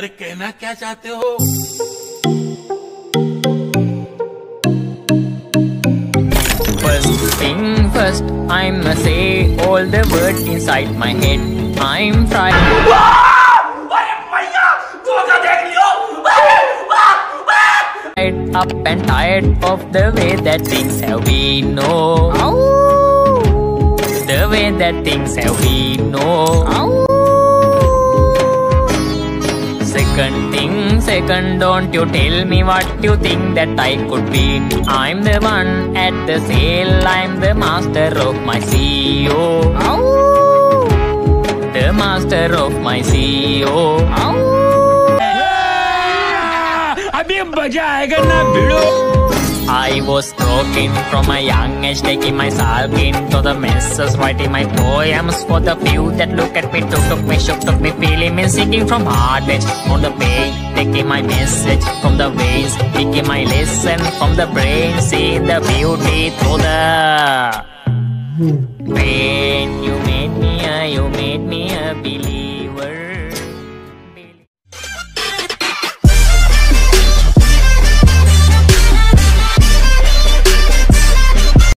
अरे कहना क्या चाहते हो First thing first, I'ma say all the words inside my head. I'm fried. Up and tired of the way that things have been. No, the way that things have been. No. Second thing, second, don't you tell me what you think that I could be. I'm the one at the sail, I'm the master of my CEO. The master of my CEO. अभी मजा आएगा ना भिड़ो was talking from a young age, taking my into the messes, writing my poems for the few that look at me, took, took me, shook, took me, feeling me, singing from heart edge on the pain, taking my message from the veins, taking my lesson from the brain, seeing the beauty through the pain. You made me a, you